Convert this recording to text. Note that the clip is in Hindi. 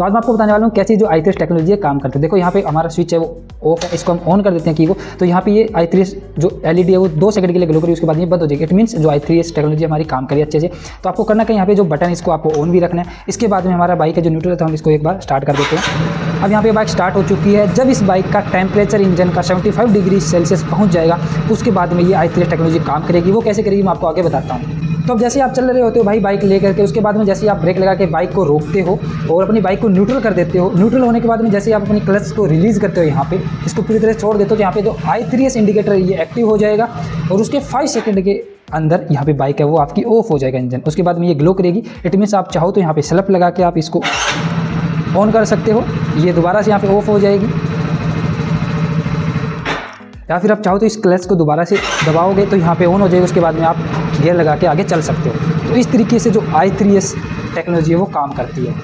तो आज मैं आपको बताने वाला हूँ कैसी जो आई टेक्नोलॉजी है काम करते हैं। देखो, यहाँ पे हमारा स्विच है, वो ऑफ़ है, इसको हम ऑन कर देते हैं की। वो तो यहाँ पे ये आई थ्री जो एलईडी है, वो दो सेकंड के लिए ग्लो करी उसके बाद ये बंद हो जाएगी। इट मीन्स जो आई थ्री टेक्नोलॉजी हमारी काम करी अच्छे से। तो आपको करना कि यहाँ पे जो बटन इसको आपको ऑन भी रखना है। इसके बाद में हमारा बाइक है जो न्यूट्रल है तो हम इसको एक बार स्टार्ट कर देते हैं। अब यहाँ पे बाइक स्टार्ट हो चुकी है। जब इस बाइक का टेम्परेचर इंजन का 75 डिग्री सेल्सियस पहुँच जाएगा, उसके बाद में ये आई थ्री टेक्नोलॉजी काम करेगी। वो कैसे करेगी, मैं आपको आगे बताता हूँ। तो अब जैसे आप चल रहे होते हो भाई बाइक लेकर के, उसके बाद में जैसे आप ब्रेक लगा के बाइक को रोकते हो और अपनी बाइक को न्यूट्रल कर देते हो न्यूट्रल होने के बाद में जैसे आप अपनी क्लच को रिलीज़ करते हो यहाँ पे, इसको पूरी तरह छोड़ देते हो तो यहाँ पे जो आई थ्री एस इंडिकेटर ये एक्टिव हो जाएगा और उसके फाइव सेकेंड के अंदर यहाँ पे बाइक है, वो आपकी ऑफ़ हो जाएगा इंजन उसके बाद में ये ग्लो करेगी. इट मीन्स आप चाहो तो यहाँ पे स्लप लगा के आप इसको ऑन कर सकते हो. ये दोबारा से यहाँ पे ऑफ़ हो जाएगी. या फिर आप चाहो तो इस क्लच को दोबारा से दबाओगे तो यहाँ पे ऑन हो जाएगा, उसके बाद में आप गियर लगा के आगे चल सकते हो। तो इस तरीके से जो आई थ्री एस टेक्नोलॉजी है वो काम करती है।